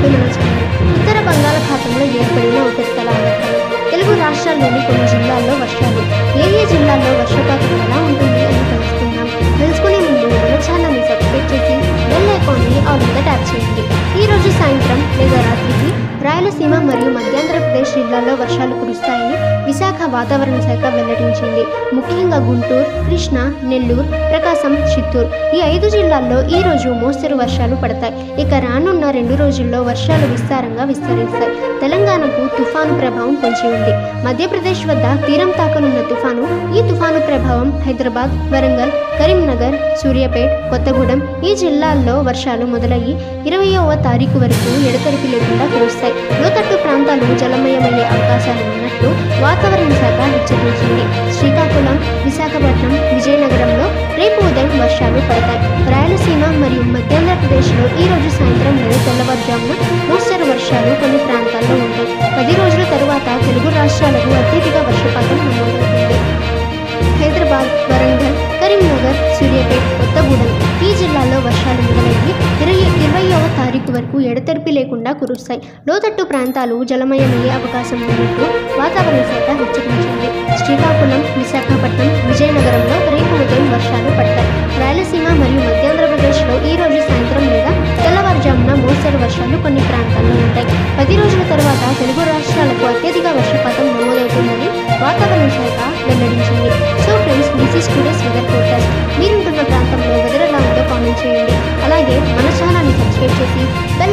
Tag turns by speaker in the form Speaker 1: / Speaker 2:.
Speaker 1: ముప్పై నమస్కారం ఉత్తర బంగాళాఖాతంలో ఏర్పడిన ఉపరితల స్థలం తెలుగు రాష్ట్రాల్లోని కొన్ని జిల్లాల్లో వర్షాలు. ఏ ఏ జిల్లాల్లో వర్షపాతం ఎలా ఉంటుంది అని తెలుసుకుందాం. తెలుసుకునే ముందు మన ఛానల్ని సబ్స్క్రైబ్ చేసి బెల్ ఐకాన్ని ఆల్ ట్యాప్ చేయండి. ఈ రోజు సాయంత్రం లేదా రాత్రికి రాయలసీమ మరియు మధ్యాంధ్రప్రదేశ్ జిల్లాల్లో వర్షాలు కురుస్తాయని విశాఖ వాతావరణ శాఖ వెల్లడించింది. ముఖ్యంగా గుంటూరు కృష్ణా నెల్లూరు ప్రకాశం చిత్తూరు. ఈ ఐదు జిల్లాల్లో ఈ రోజు మోస్తరు వర్షాలు పడతాయి. ఇక రానున్న రెండు రోజుల్లో వర్షాలు విస్తారంగా విస్తరిస్తాయి. తెలంగాణకు తుఫాను ప్రభావం పొంచి ఉంది. మధ్యప్రదేశ్ వద్ద తీరం తాకనున్న తుఫాను ఈ తుఫాను ప్రభావం హైదరాబాద్ వరంగల్ కరీంనగర్ సూర్యాపేట్ కొత్తగూడెం ఈ జిల్లాల్లో వర్షాలు మొదలయ్యి ఇరవయవ తారీఖు వరకు ఎడతెరిపి లేకుండా కురుస్తాయి. లోతట్టు ప్రాంతాలు జలమయమయ్యే అవకాశాలు ఉన్నట్లు వాతావరణ శాఖ హెచ్చరించింది. శ్రీకాకుళం విశాఖపట్నం వర్షాలు పడతాయి. రాయలసీమ మరియు మధ్యాంధ్రప్రదేశ్లో ఈ రోజు సాయంత్రం మరియు తెల్లవారుజామున మోస్తరు వర్షాలు కొన్ని ప్రాంతాల్లో ఉంటాయి. పది రోజుల తరువాత తెలుగు రాష్ట్రాలకు అత్యధిక వర్షపాతం నమోదవుతుంది. హైదరాబాద్ వరంగల్ కరీంనగర్ సూర్యాపేట కొత్తగూడెం ఈ జిల్లాల్లో వర్షాలు మొదలయ్యి ఇరవై ఇరవయవ తారీఖు వరకు ఎడతెరిపి లేకుండా కురుస్తాయి. లోతట్టు ప్రాంతాలు జలమయమయ్యే అవకాశం ఉన్నట్టు వాతావరణ శాఖ హెచ్చరించింది. భారీ వర్షాలు పడతాయి. రాయలసీమ మరియు మధ్యాంధ్రప్రదేశ్లో ఈ రోజు సాయంత్రం లేదా తెల్లవారుజామున మోస్తరు వర్షాలు కొన్ని ప్రాంతాల్లో ఉంటాయి. పది రోజుల తర్వాత తెలుగు రాష్ట్రాలకు అత్యధిక వర్షపాతం నమోదవుతుందని వాతావరణ శాఖ వెల్లడించింది. So friends this is today's weather forecast. మీరుంటున్న ప్రాంతంలో వెదర్ ఎలా ఉందో కామెంట్ చేయండి. అలాగే మన ఛానల్ని సబ్స్క్రైబ్ చేసి బెల్